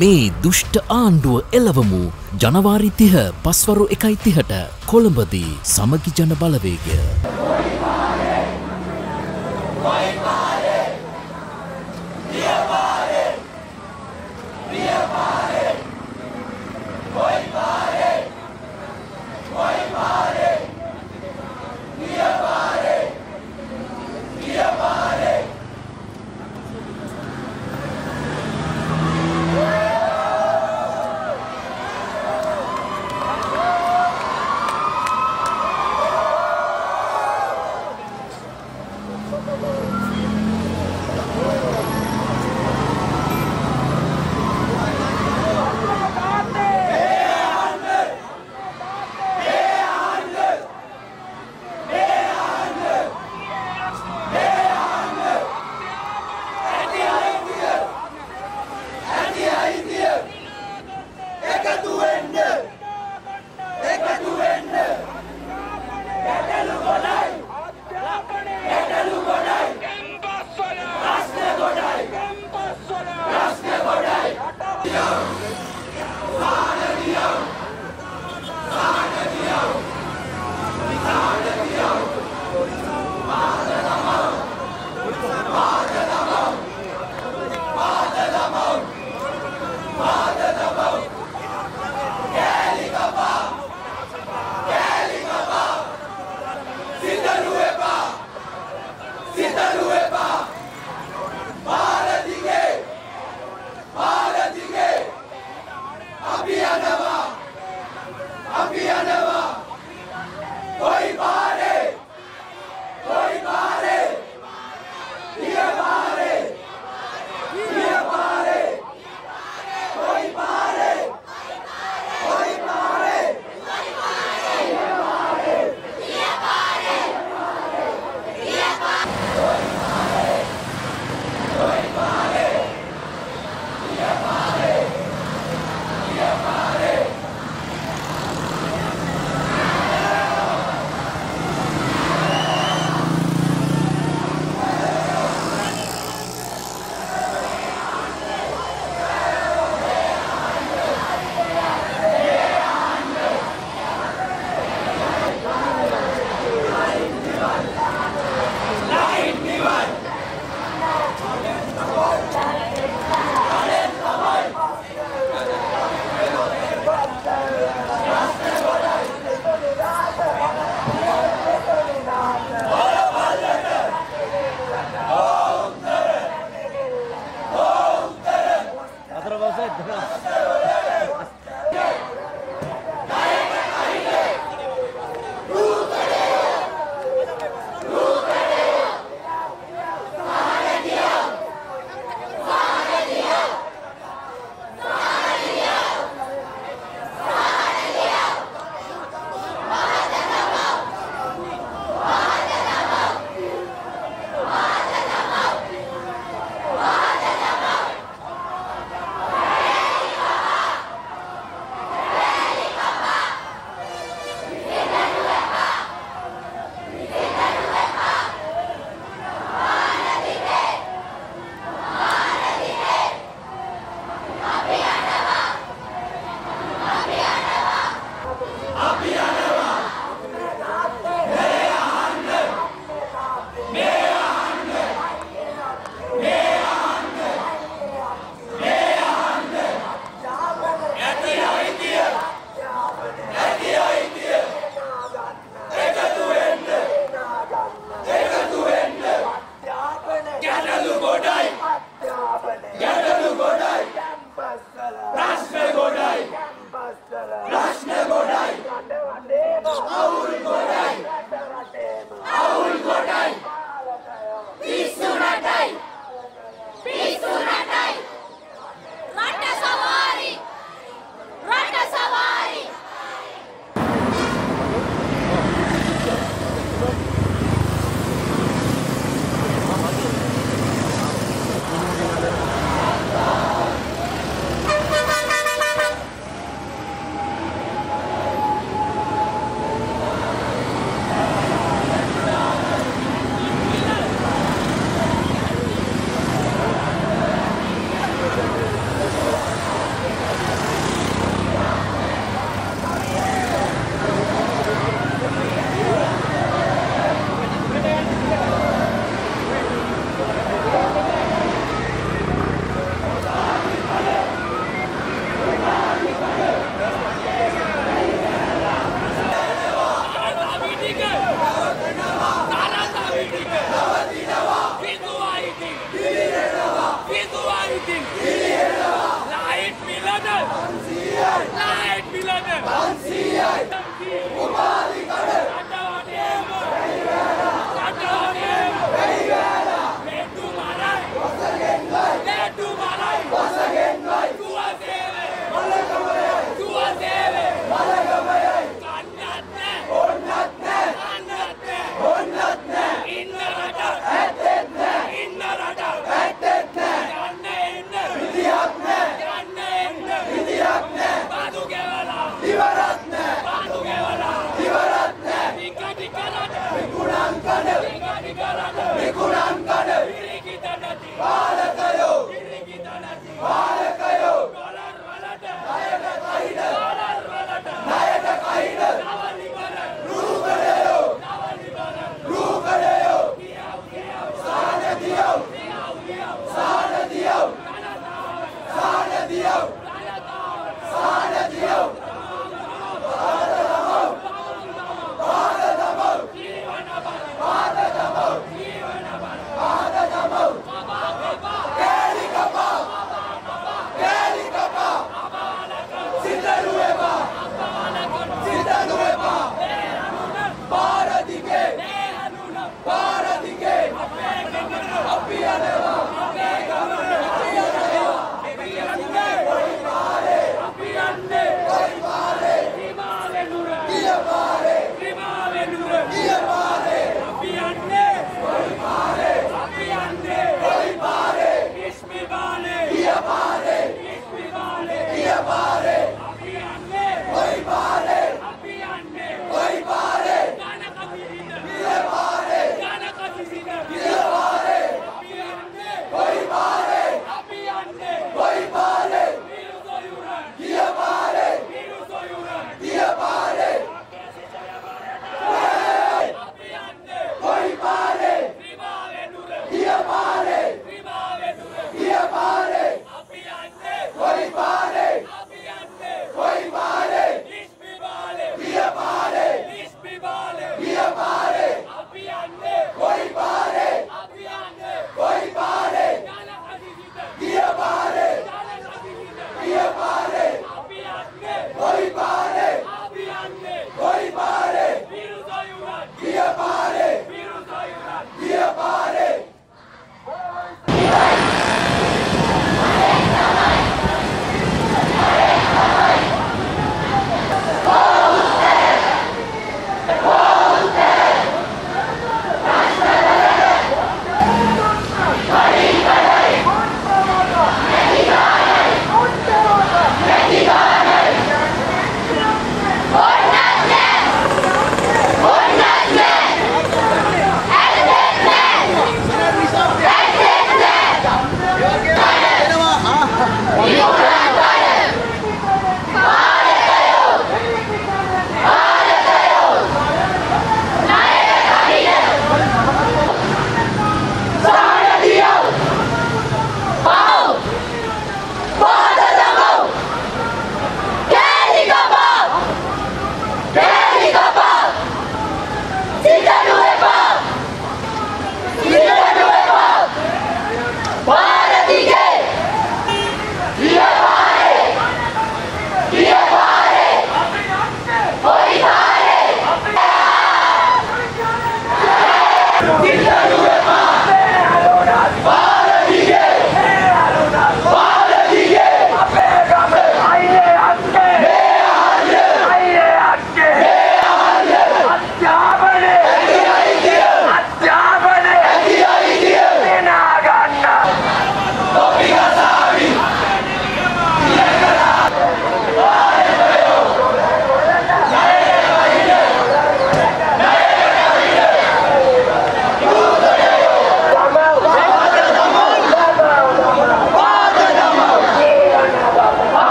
මේ දුෂ්ට ආණ්ඩුව එලවමු ජනවාරිතිහ පස්වරු එකයි තිහට කොළඹදී සමගි ජන බලවේගය.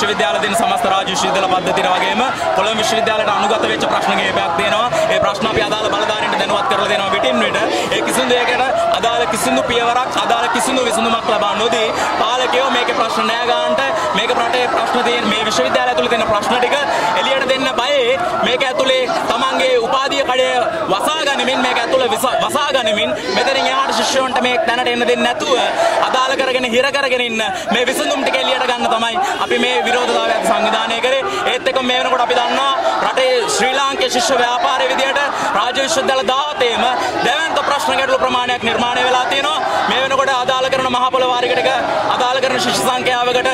විශ්වවිද්‍යාල දින සමස්ත රාජ්‍ය විශ්වවිද්‍යාල පද්ධතිය වගේම කොළඹ විශ්වවිද්‍යාලයට අනුගත වෙච්ච ප්‍රශ්න කිහිපයක් තියෙනවා. ඒ ප්‍රශ්න අපි අදාළ බලධාරීන්ට දැනුවත් කරලා දෙනවා විටින් විට. ඒ කිසිදු දෙයකට අදාළ කිසිදු පියවරක් අදාළ කිසිදු විසඳුමක් ලබා නොදී පාලකයෝ මේකේ ප්‍රශ්න නෑ ගන්නට මේක රටේ ප්‍රශ්න තියෙන මේ විශ්වවිද්‍යාලය ඇතුළේ තියෙන ප්‍රශ්න ටික එළියට දෙන්න බයේ මේක ඇතුලේ තමන්ගේ උපාධිය කඩය වසා ගනිමින් මේක ඇතුළේ වසා ගනිමින් මෙතනින් එහාට ශිෂ්‍යයන්ට මේ තැනට එන්න දෙන්නේ නැතුව අදාළ කරගෙන හිර කරගෙන ඉන්න මේ විසඳුම් ටික එළියට ගන්න තමයි අපි මේ විරෝධතාවය සංවිධානය කරේ ඒත් එක්ක මේ වෙනකොට අපි දන්නවා රටේ ශ්‍රී ලාංකේය ශිෂ්‍ය ව්‍යාපාරය විදියට රාජ්‍ය විශ්වවිද්‍යාල 17ෙම දැවැන්ත ප්‍රශ්න ගැටළු ප්‍රමාණයක් නිර්මාණය වෙලා තියෙනවා මේ වෙනකොට අදාළ කරන මහ පොළ වාරිකටක අදාළ කරන ශිෂ්‍ය සංඛ්‍යාවකට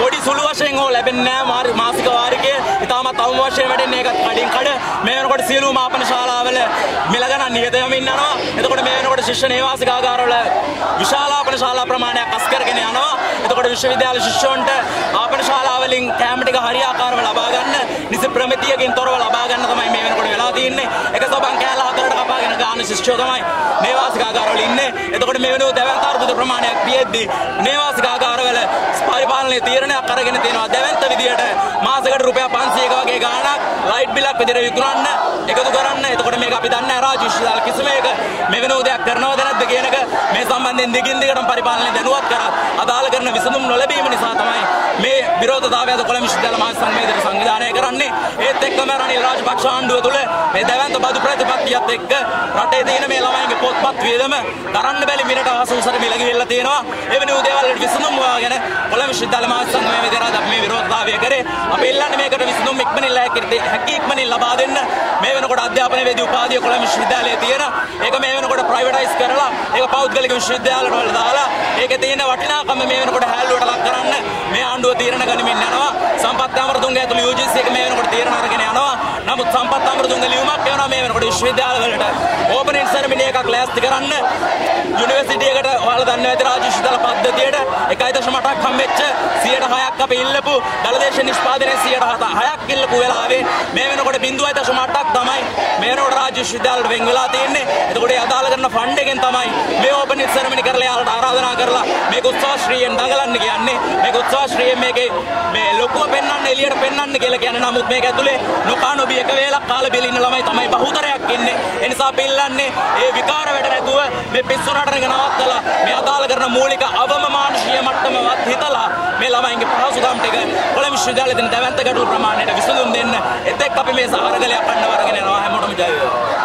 පොඩි සුළු වශයෙන් හෝ ලැබෙන්නේ නැහැ මාසික වාරිකය. ඉතාමත් අවම වශයෙන් වැඩෙන්නේ ඒකත් කඩින් කඩ. මේ වෙනකොට සියලු මාපන ශාලාවල මිල ගණන් නියත වෙමින් යනවා. එතකොට මේ වෙනකොට ශිෂ්‍ය නේවාසික ආගාරවල විශාල ආපන ශාලා ප්‍රමාණයක් අස් කරගෙන යනවා. එතකොට විශ්වවිද්‍යාල ශිෂ්‍යයන්ට ආපන ශාලා වලින් කැම ටික හරියාකාරව ලබා ගන්න, නිසි ප්‍රමිතියකින් තොරව ලබා ගන්න තමයි මේ වෙනකොට වෙලා තියෙන්නේ. එක සබන් කෑල්ල හතරට කපාගෙන ගන්න ශිෂ්‍යයෝ තමයි නේවාසික ආගාරවල ඉන්නේ. එතකොට මේ වෙනුව දැවැන්ත අර්බුද ප්‍රමාණයක් තියෙද්දි නේවාසික ආගාරවල පරිපාලනයේ තීරණයක් අරගෙන තියෙනවා දැවැන්ත විදියට මාසෙකට රුපියල් 500ක වගේ ගාණක් ලයිට් බිලක් විදියට විකුණන්න එකතු කරන්න. එතකොට මේක අපි දන්නේ නැහැ රාජ්‍ය විශ්වවිද්‍යාල කිසිම එක. මෙවැනි උදයක් කරනවද නැද්ද කියන එක මේ සම්බන්ධයෙන් දිගින් දිගටම පරිපාලනය දැනුවත් කරා. අදාළ කරන විසඳුම් නොලැබීම නිසා තමයි මේ විරෝධතාවය අද කොළඹ විශ්වවිද්‍යාල මහා සංමේදනය සංවිධානය කරන්නේ. ඒත් එක්කම රනිල් රාජපක්ෂ ආණ්ඩුව තුල මේ දැවැන්ත බදු ප්‍රතිපත්තියත් එක්ක රටේ තියෙන මේ ළමයින්ගේ පොත්පත් වියදම කරන්න බැරි මිලට ආසුසර මිල ගිහිල්ලා තියෙනවා. එවැනි උදේවල් වලට විසඳුම් හොයාගෙන කොළඹ විශ්වවිද්‍යාල මහා සංමේදනය විදිහට අපි මේ විරෝධතාවය කරේ. අපි ඉල්ලන්නේ මේකට විසඳුම් ඉක්මනින් හැකි ඉක්මනින් ලබා දෙන්න. මේ වෙනකොට අධ්‍යාපන වේදී උපාධිය කොළඹ විශ්වවිද්‍යාලයේ තියෙන. ඒක මේ වෙනකොට ප්‍රයිවටයිස් කරලා ඒක පෞද්ගලික විශ්වවිද්‍යාලවල වල දාලා ඒකේ තියෙන වටිනාකම මේ වෙනකොට හැල්ලුවට ලක් කරන්න. මේ ආණ්ඩුව තීරණ ගනිමින් යනවා. සම්පත් අමරතුංග ඇතුළු UGC එක මේ වෙනකොට තීරණ අරගෙන යනවා නමුත් සම්පත් අමරතුංග ලියුමක් එනවා මේ වෙනකොට විශ්වවිද්‍යාලවලට ඕපනින් සෙරමනි එකක් ලෑස්ති කරන්න යුනිවර්සිටි එකට ඔයාලා දන්නවා ඇති රාජ්‍ය විශ්වවිද්‍යාල පද්ධතියට 1.8ක් හම්බෙච්ච 106ක් අපි ඉල්ලපු දලදේශ නිෂ්පාදනයේ 106ක් ඉල්ලපු වෙලාවේ මේ වෙනකොට 0.8ක් තමයි මේ වෙනකොට රාජ්‍ය විශ්වවිද්‍යාලවලට වෙන් වෙලා තියෙන්නේ. එතකොට ඒ අදාළ කරන ෆන්ඩ් එකෙන් තමයි මේ ඕපන් සෙරමනි කරලා යාලට ආරාධනා කරලා මේක උත්සාහශ්‍රීයෙන් දඟලන්න කියන්නේ. මේක උත්සාහශ්‍රීයෙන් මේකේ මේ ලොකුව පෙන්වන්න එළියට පෙන්වන්න කියලා කියන්නේ. නමුත් මේක ඇතුලේ නොකා නොබී එක වේලක් කාලා බෙලින්න ළමයි තමයි හුදරයක් ඉන්නේ. ඒ නිසා පිල්ලන්නේ ඒ විකාර වැඩ නැතුව මේ පිස්සු නටන එක නවත්තලා මේ අදාළ කරන මූලික අවම මානුෂීය මට්ටමවත් හිතලා මේ ළමයින්ගේ පහසුකම් ටික කොළඹ විශ්වවිද්‍යාලයේ දෙන දැවැන්ත ගැටළු ප්‍රමාණයට විසඳුම් දෙන්න. එතෙක් අපි මේ සාහරගලයක් අන්නවරගෙන යනවා හැමෝටම ජය වේවා.